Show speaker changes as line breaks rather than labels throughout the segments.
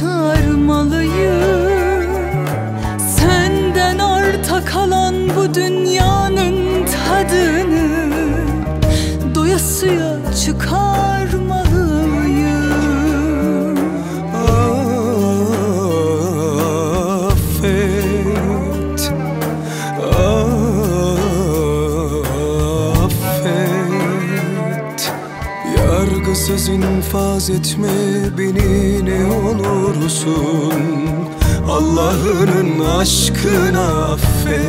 başarmalıyım Senden arta kalan bu dünyanın
Yargısız infaz etme beni ne olursun. Allah'ının aşkına affet.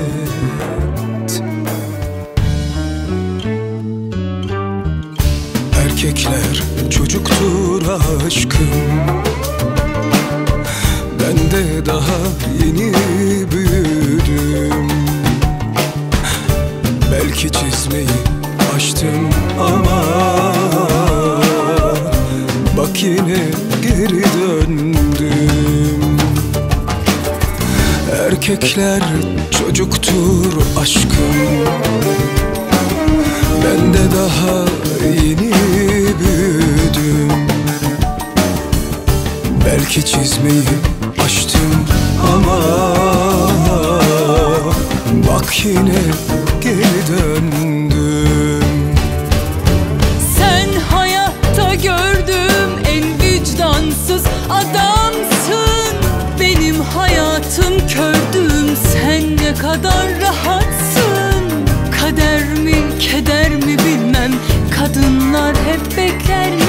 Erkekler çocuktur aşkım. Ben de daha yeni büyüdüm Erkekler çocuktur aşkım. Ben de daha yeni büyüdüm. Belki çizmeyi açtım ama Bak yine geri döndüm Big became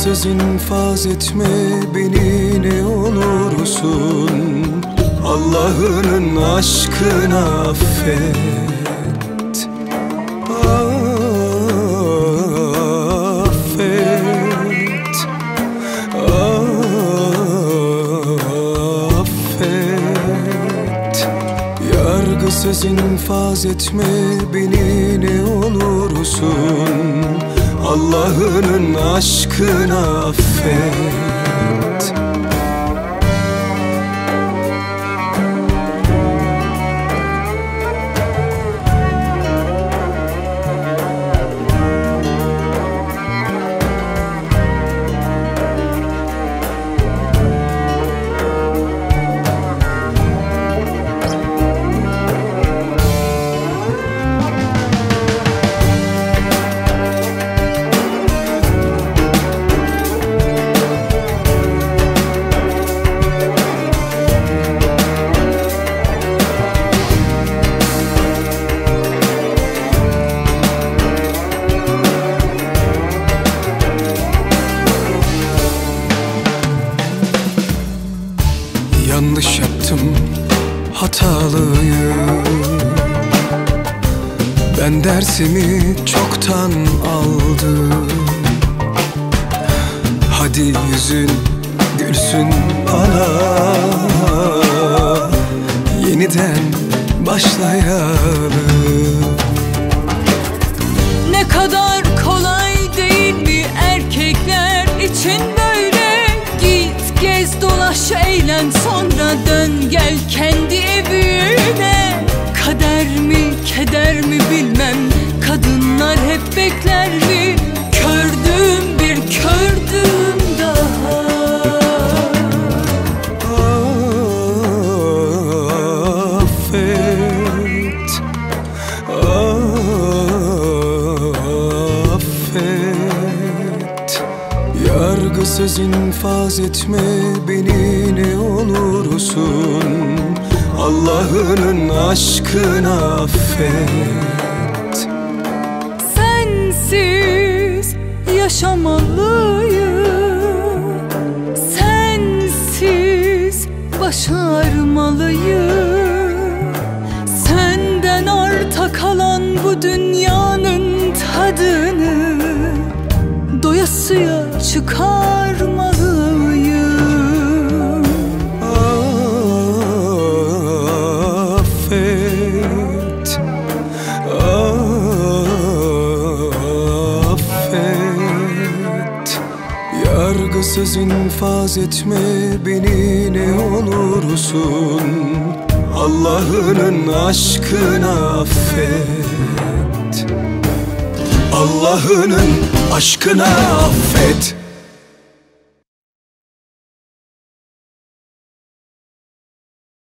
Yargısız infaz etme beni ne olursun. Allah'ının aşkına affet. Affet. Affet. Yargısız infaz etme beni ne olursun Allah'ının aşkına affet hatalıyım Ben dersimi çoktan aldım. Hadi yüzün gülsün bana. Yeniden başlayalım.
Ne kadar kolay değil mi erkekler için böyle. Git gez dolaş eğlen sonra dön gel kendi
Yargısız infaz etme beni ne olursun. Allah'ının aşkına affet.
Sensiz yaşamalıyım. Sensiz başarmalıyım. Senden arta kalan bu dünyanın tadını Doyasıya çıkarmalıyım
Yargısız infaz etme beni ne olursun. Allah'ının aşkına affet. Allah'ının aşkına affet